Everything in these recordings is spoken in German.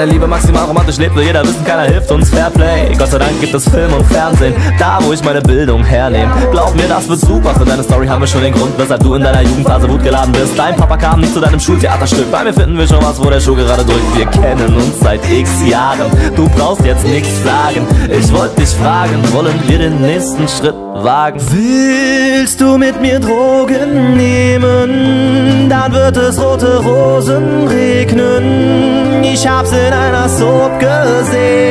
einer Liebe maximal romantisch lebt, will jeder wissen, keiner hilft uns Fairplay. Gott sei Dank gibt es Film und Fernsehen, da wo ich meine Bildung hernehme. Glaub mir, das wird super, für deine Story haben wir schon den Grund, weshalb du in deiner Jugendphase wutgeladen bist. Dein Papa kam nicht zu deinem Schultheaterstück, bei mir finden wir schon was, wo der Schuh gerade drückt. Wir kennen uns seit x Jahren, du brauchst jetzt nichts sagen. Ich wollte dich fragen, wollen wir den nächsten Schritt wagen? Willst du mit mir Drogen nehmen? Dann wird es rote Rosen regnen. Soap gesehen.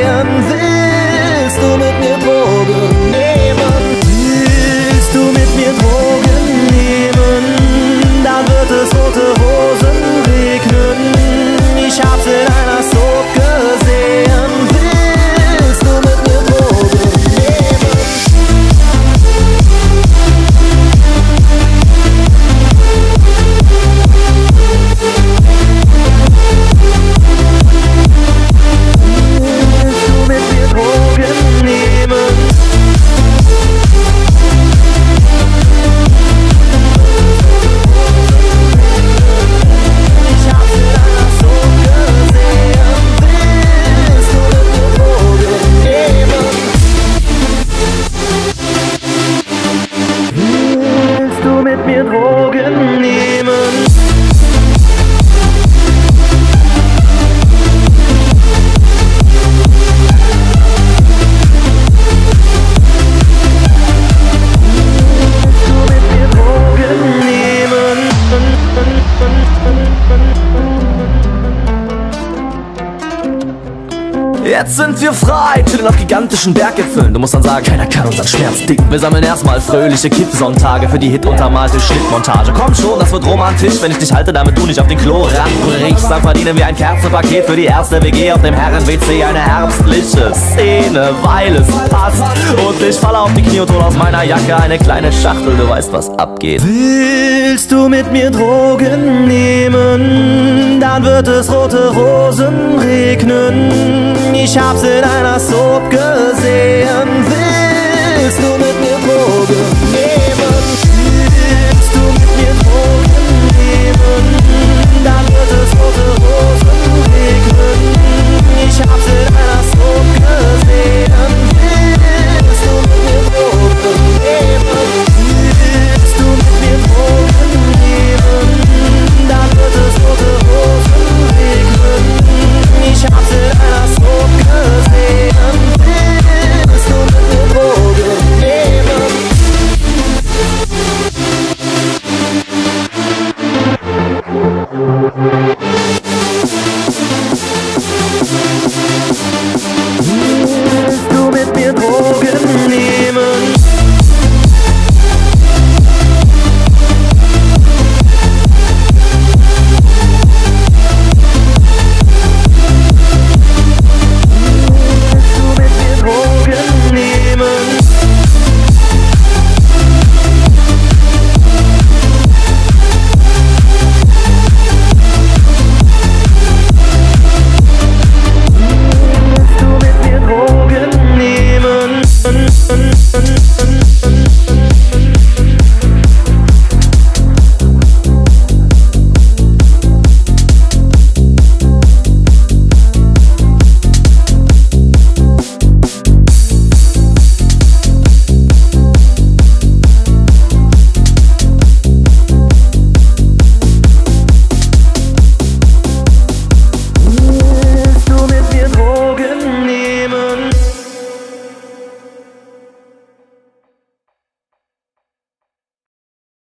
Jetzt sind wir frei, chillen auf gigantischen Berggipfeln. Du musst dann sagen, keiner kann unseren Schmerz dicken. Wir sammeln erstmal fröhliche Kippsonntage für die Hit-untermalte Schnittmontage. Komm schon, das wird romantisch, wenn ich dich halte, damit du nicht auf den Klo ranbrichst. Dann verdienen wir ein Kerzenpaket für die erste WG auf dem Herren-WC. Eine herbstliche Szene, weil es passt. Und ich falle auf die Knie und hol aus meiner Jacke eine kleine Schachtel. Du weißt, was abgeht. Willst du mit mir Drogen nehmen? Dann wird es rote Rosen regnen. Ich ich hab's in einer Soap gesehen.